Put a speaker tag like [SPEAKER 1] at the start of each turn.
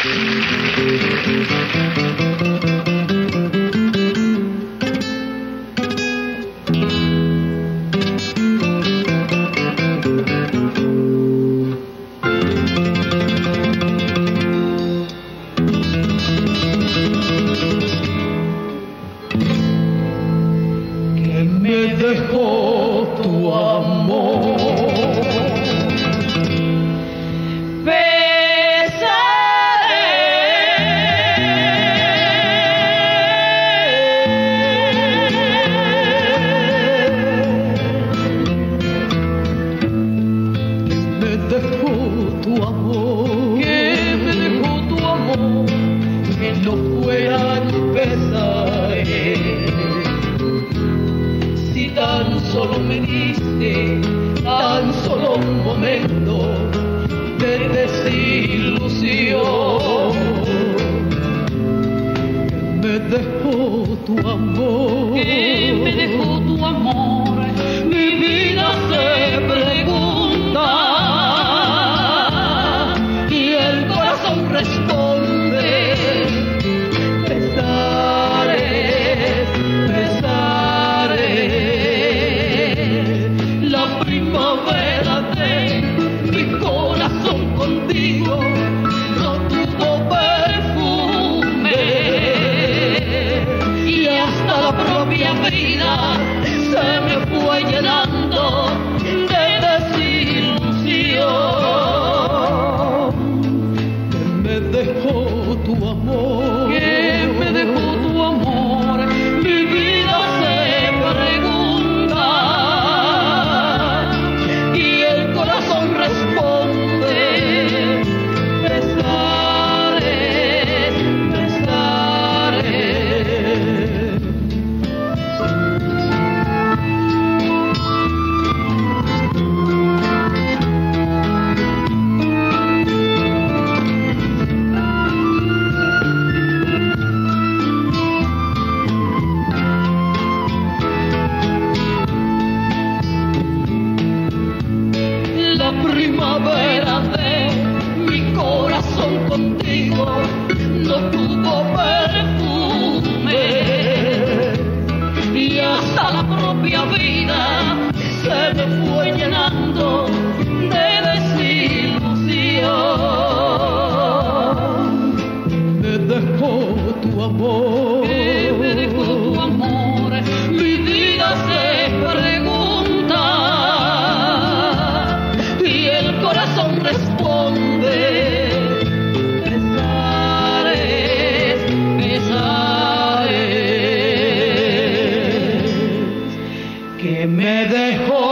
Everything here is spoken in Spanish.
[SPEAKER 1] que no fueran pesares. Si tan solo me diste, tan solo un momento de desilusión, llenando de desilusión. Que me dejó tu amor primavera de mi corazón contigo no tuvo perfume y hasta la propia vida se me fue llenando de desilusión. Me dejó tu amor que me dejó